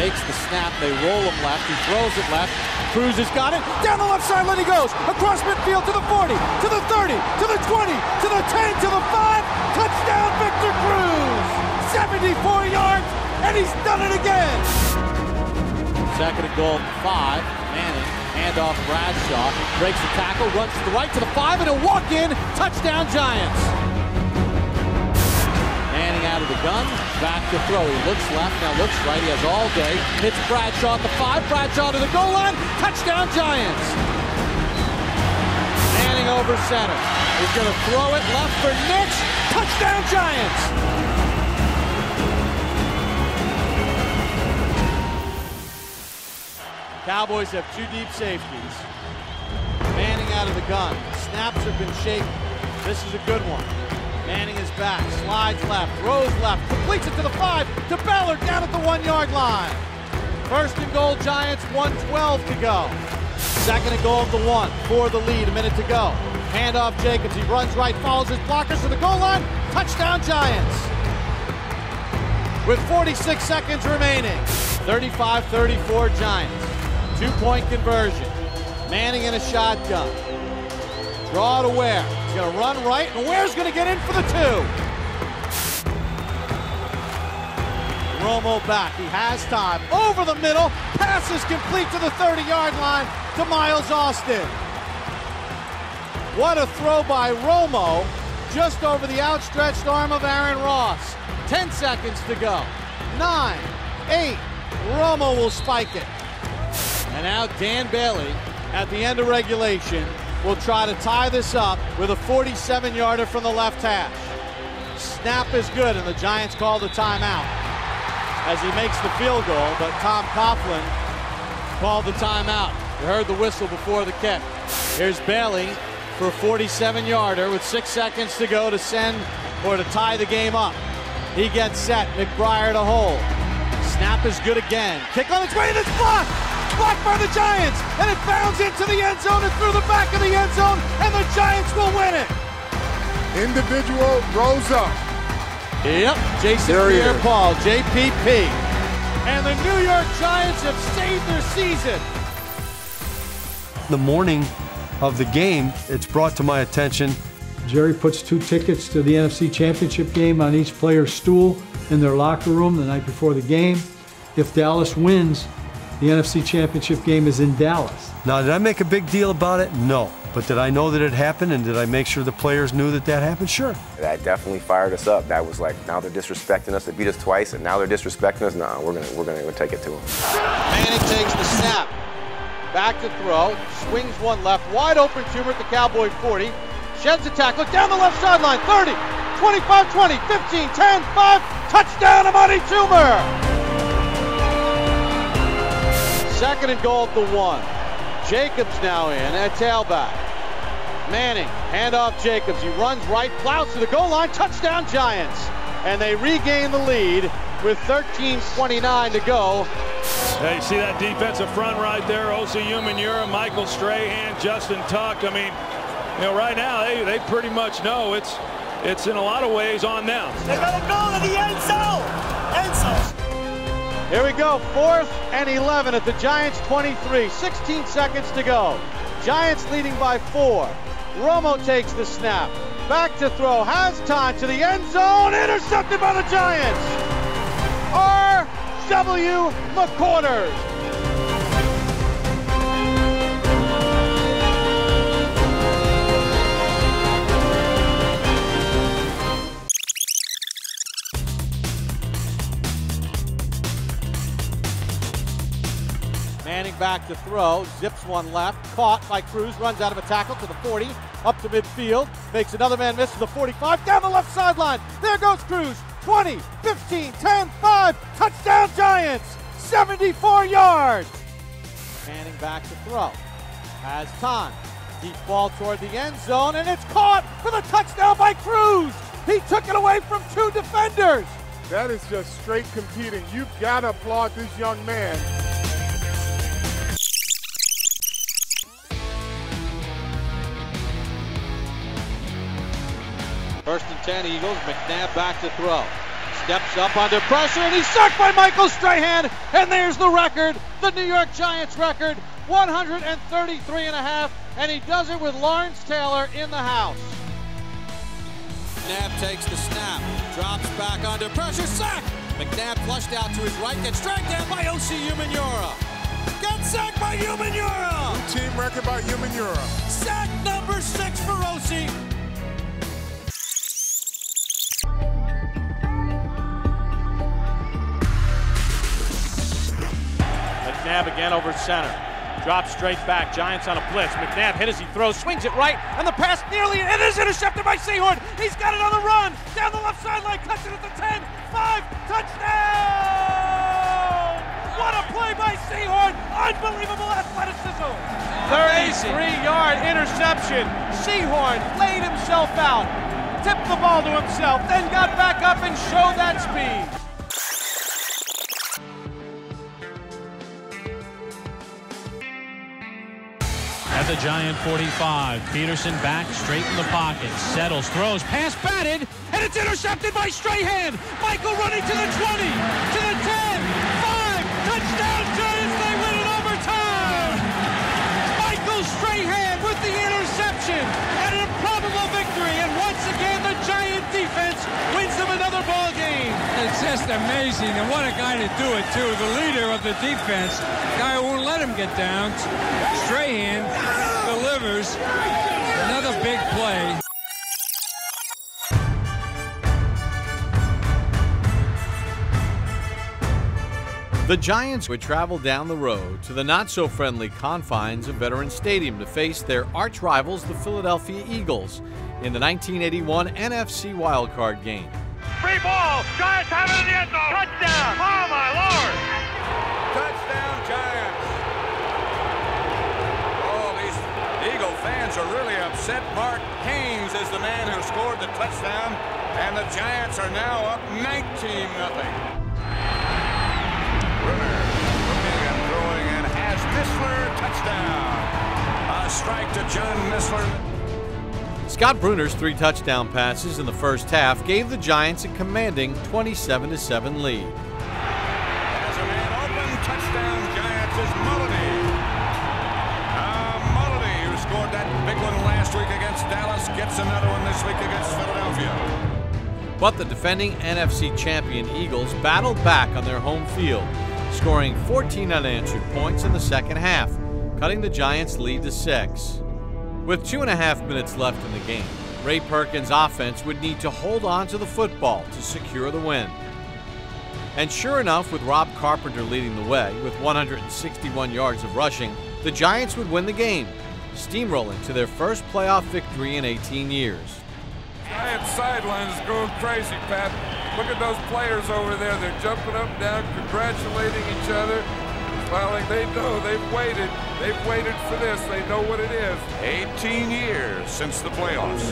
takes the snap. They roll him left. He throws it left. Cruz has got it. Down the left sideline he goes. Across midfield to the 40, to the 30, to the 20, to the 10, to the 5. Touchdown, Victor Cruz. 74 yards, and he's done it again. Second and goal, five. Manning, handoff Bradshaw. Breaks the tackle, runs to the right to the five, and a walk in. Touchdown, Giants. Manning out of the gun, back to throw. He looks left, now looks right. He has all day. Hits Bradshaw at the five. Bradshaw to the goal line. Touchdown, Giants. Manning over center. He's going to throw it left for Nicks. Touchdown, Giants. Cowboys have two deep safeties. Manning out of the gun. Snaps have been shaken. This is a good one. Manning is back, slides left, throws left, completes it to the five, to Ballard down at the one yard line. First and goal, Giants, 112 to go. Second and goal of the one, for the lead, a minute to go. Handoff Jacobs, he runs right, follows his blockers to the goal line, touchdown Giants. With 46 seconds remaining, 35-34 Giants. Two-point conversion. Manning in a shotgun. Draw to Ware. He's to run right, and Ware's going to get in for the two. Romo back. He has time. Over the middle. Pass is complete to the 30-yard line to Miles Austin. What a throw by Romo just over the outstretched arm of Aaron Ross. 10 seconds to go. Nine, eight. Romo will spike it. And now Dan Bailey, at the end of regulation, will try to tie this up with a 47-yarder from the left hash. Snap is good, and the Giants call the timeout as he makes the field goal, but Tom Coughlin called the timeout. You heard the whistle before the kick. Here's Bailey for a 47-yarder with six seconds to go to send or to tie the game up. He gets set. McBriar to hold. Snap is good again. Kick on its way, and it's blocked! Blocked by the Giants, and it bounds into the end zone and through the back of the end zone, and the Giants will win it. Individual rose up. Yep, Jason Pierre-Paul, JPP. And the New York Giants have saved their season. The morning of the game, it's brought to my attention Jerry puts two tickets to the NFC Championship game on each player's stool in their locker room the night before the game. If Dallas wins, the NFC Championship game is in Dallas. Now, did I make a big deal about it? No. But did I know that it happened and did I make sure the players knew that that happened? Sure. That definitely fired us up. That was like, now they're disrespecting us. They beat us twice, and now they're disrespecting us. No, we're gonna we're gonna take it to them. Manning takes the snap. Back to throw. Swings one left. Wide open Toomer at the Cowboy 40. Sheds a tackle down the left sideline. 30, 25, 20, 15, 10, 5. Touchdown, Amani Toomer. Second and goal at the one. Jacobs now in at tailback. Manning, handoff Jacobs. He runs right, plows to the goal line. Touchdown, Giants. And they regain the lead with 13.29 to go. Hey, you see that defensive front right there? Osi Umenyiora, Michael Strahan, Justin Tuck. I mean, you know, right now they, they pretty much know it's it's in a lot of ways on them. They got to go to the end zone. End zone. Here we go, fourth and 11 at the Giants 23. 16 seconds to go. Giants leading by four. Romo takes the snap. Back to throw, has time to the end zone, intercepted by the Giants. R.W. McQuarters. Back to throw, zips one left, caught by Cruz, runs out of a tackle to the 40, up to midfield, makes another man miss to the 45, down the left sideline. There goes Cruz, 20, 15, 10, 5, touchdown Giants, 74 yards. Manning back to throw, has time, deep ball toward the end zone, and it's caught for the touchdown by Cruz. He took it away from two defenders. That is just straight competing. You've got to applaud this young man. First and 10 Eagles. McNabb back to throw. Steps up under pressure and he's sacked by Michael Strahan. And there's the record, the New York Giants record, 133 and a half. And he does it with Lawrence Taylor in the house. McNabb takes the snap, drops back under pressure, sack. McNabb flushed out to his right, gets dragged down by Osi Umenyiora. Gets sacked by Umenyiora. New team record by Umenyiora. Sack number six for Osi. McNabb again over center. Drops straight back. Giants on a blitz. McNabb hit as he throws, swings it right, and the pass nearly it is intercepted by Sehorn. He's got it on the run down the left sideline, cuts it at the 10, 5, touchdown! What a play by Sehorn! Unbelievable athleticism. 33-yard interception. Sehorn laid himself out, tipped the ball to himself, then got back up and showed that speed. The Giant 45, Peterson back straight in the pocket, settles, throws, pass batted, and it's intercepted by Strahan. Michael running to the 20, to the 10, just amazing, and what a guy to do it too. The leader of the defense, guy won't let him get down. Strahan delivers another big play. The Giants would travel down the road to the not so friendly confines of Veterans Stadium to face their arch rivals, the Philadelphia Eagles, in the 1981 NFC wildcard game. Free ball. Giants have it in the end zone. Touchdown. Oh, my Lord. Touchdown, Giants. Oh, these Eagle fans are really upset. Mark Haynes is the man who scored the touchdown, and the Giants are now up 19 nothing. Brunner looking throwing and has Mistler touchdown. A strike to John Mistler. Scott Brunner's three touchdown passes in the first half gave the Giants a commanding 27 7 lead. As a man open, touchdown Giants is. Uh, who scored that big one last week against Dallas, gets another one this week against Philadelphia. But the defending NFC champion Eagles battled back on their home field, scoring 14 unanswered points in the second half, cutting the Giants' lead to six. With two and a half minutes left in the game, Ray Perkins' offense would need to hold on to the football to secure the win. And sure enough, with Rob Carpenter leading the way with 161 yards of rushing, the Giants would win the game, steamrolling to their first playoff victory in 18 years. Giant sideline is going crazy, Pat. Look at those players over there. They're jumping up and down, congratulating each other. Smiling. They know they've waited. They've waited for this. They know what it is. 18 years since the playoffs.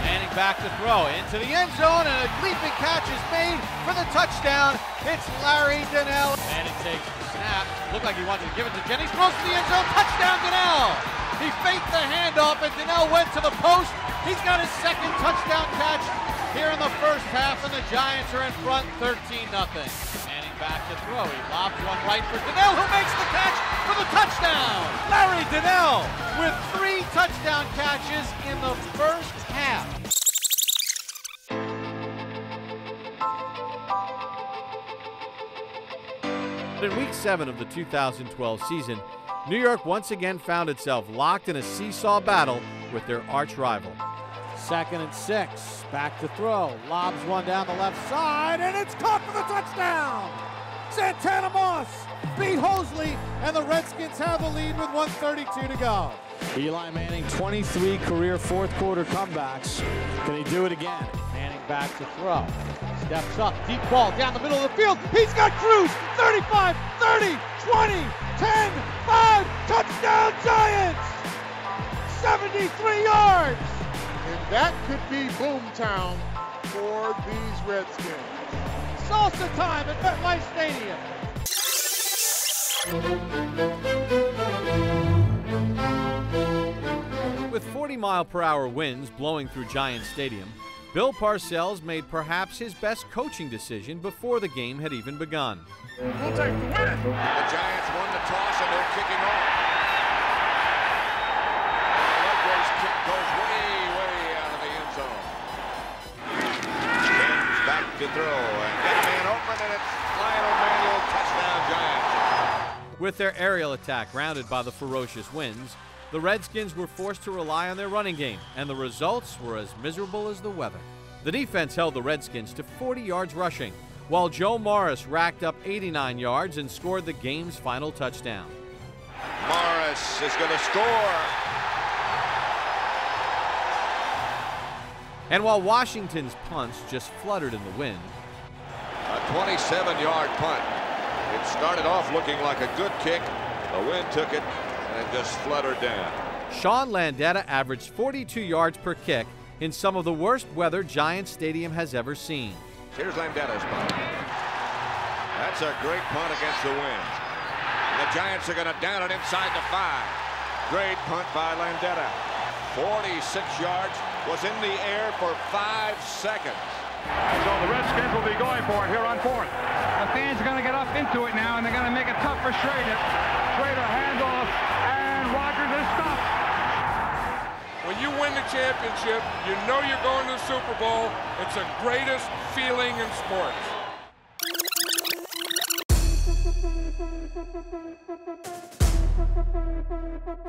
Manning back to throw into the end zone, and a leaping catch is made for the touchdown. It's Larry Donnell. Manning takes the snap. Looked like he wanted to give it to Jennings. Throws to the end zone. Touchdown, Donnell. Handoff, and Donnell went to the post. He's got his second touchdown catch here in the first half, and the Giants are in front 13 0 Manning back to throw. He lobs one right for Donnell, who makes the catch for the touchdown. Larry Donnell with three touchdown catches in the first half. In week seven of the 2012 season, New York once again found itself locked in a seesaw battle with their arch rival. Second and six, back to throw, lobs one down the left side, and it's caught for the touchdown! Santana Moss beat Hosley, and the Redskins have the lead with 132 to go. Eli Manning, 23 career fourth quarter comebacks. Can he do it again? Manning back to throw. Steps up, deep ball down the middle of the field. He's got Cruz. 35, 30, 20, 10, 5. Touchdown Giants. 73 yards. And that could be boomtown for these Redskins. Salsa time at MetLife Stadium. With 40 mile per hour winds blowing through Giants Stadium, Bill Parcells made perhaps his best coaching decision before the game had even begun. We'll take the win. The Giants won the toss and they're kicking off. Allegre's kick goes way, way out of the end zone. Simms back to throw and got a man open and it's Lionel Manuel touchdown Giants. With their aerial attack rounded by the ferocious winds, the Redskins were forced to rely on their running game, and the results were as miserable as the weather. The defense held the Redskins to 40 yards rushing, while Joe Morris racked up 89 yards and scored the game's final touchdown. Morris is going to score. And while Washington's punts just fluttered in the wind, a 27-yard punt. It started off looking like a good kick. The wind took it and just fluttered down. Sean Landeta averaged 42 yards per kick in some of the worst weather Giants Stadium has ever seen. Here's Landeta's punt. That's a great punt against the wind. And the Giants are going to down it inside the five. Great punt by Landeta. 46 yards, was in the air for five seconds. So the Redskins will be going for it here on fourth. The fans are going to get up into it now, and they're going to make it tough for Schroeder. Schroeder handoff, and Rogers is stopped. When you win the championship, you know you're going to the Super Bowl. It's the greatest feeling in sports.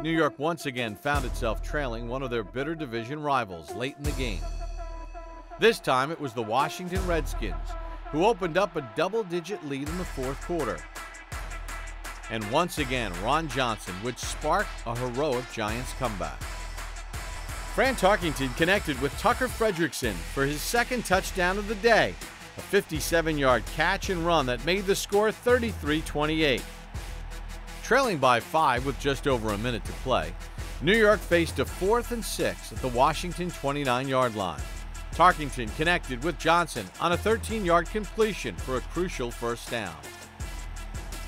New York once again found itself trailing one of their bitter division rivals late in the game. This time it was the Washington Redskins, who opened up a double digit lead in the fourth quarter. And once again, Ron Johnson would spark a heroic Giants comeback. Fran Tarkenton connected with Tucker Frederickson for his second touchdown of the day, a 57 yard catch and run that made the score 33 28. Trailing by five with just over a minute to play, New York faced a fourth and six at the Washington 29 yard line. Tarkenton connected with Johnson on a 13 yard completion for a crucial first down.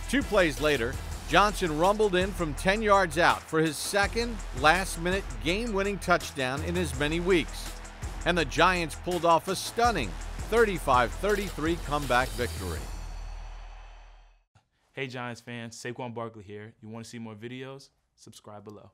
Two plays later, Johnson rumbled in from 10 yards out for his second last minute game winning touchdown in as many weeks. And the Giants pulled off a stunning 35 33 comeback victory. Hey Giants fans, Saquon Barkley here. You want to see more videos? Subscribe below.